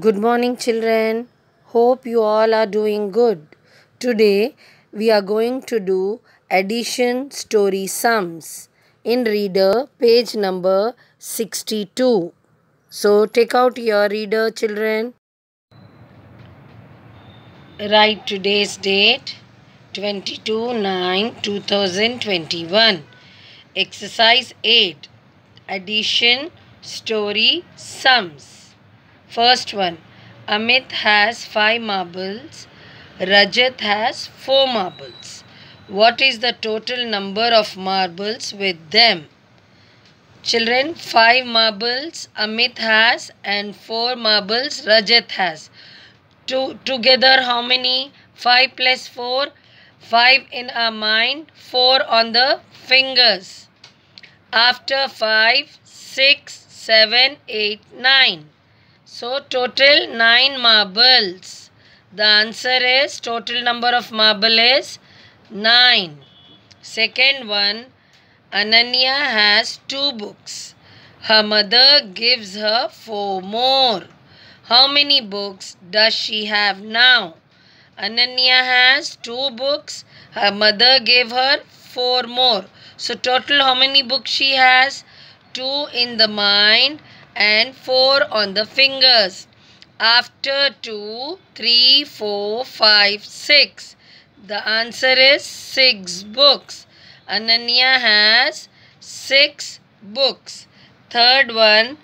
Good morning, children. Hope you all are doing good. Today we are going to do addition story sums in reader page number 62. So take out your reader, children. Write today's date 22 9 2021. Exercise 8 Addition Story Sums. First one Amit has 5 marbles, Rajat has 4 marbles. What is the total number of marbles with them? Children, 5 marbles Amit has and 4 marbles Rajat has. To, together, how many? 5 plus 4? 5 in our mind, 4 on the fingers. After 5, 6, 7, 8, 9. So total 9 marbles. The answer is total number of marble is 9. Second one, Ananya has 2 books. Her mother gives her 4 more. How many books does she have now? Ananya has 2 books. Her mother gave her 4 more. So total how many books she has? 2 in the mind and 4 on the fingers. After 2, 3, 4, 5, 6. The answer is 6 books. Ananya has 6 books. Third one,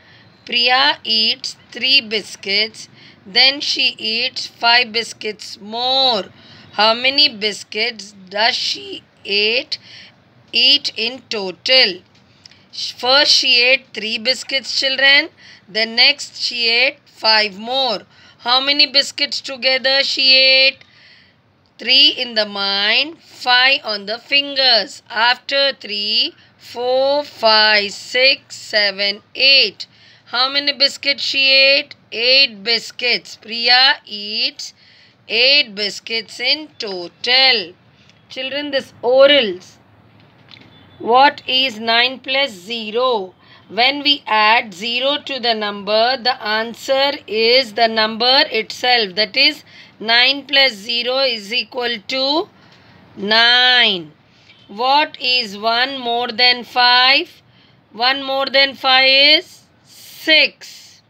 Priya eats 3 biscuits. Then she eats 5 biscuits more. How many biscuits does she eat, eat in total? First she ate 3 biscuits children. Then next she ate 5 more. How many biscuits together she ate? 3 in the mind, 5 on the fingers. After 3, 4, 5, 6, 7, 8. How many biscuits she ate? 8 biscuits. Priya eats 8 biscuits in total. Children, this orals. What is 9 plus 0? When we add 0 to the number, the answer is the number itself. That is 9 plus 0 is equal to 9. What is 1 more than 5? 1 more than 5 is 6.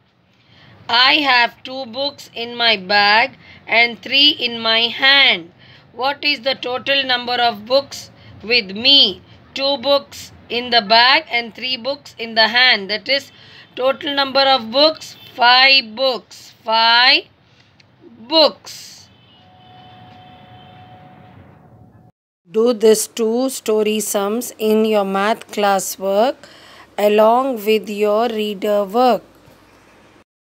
I have 2 books in my bag and 3 in my hand. What is the total number of books with me? Two books in the bag and three books in the hand. That is total number of books, five books. Five books. Do this two story sums in your math class work along with your reader work.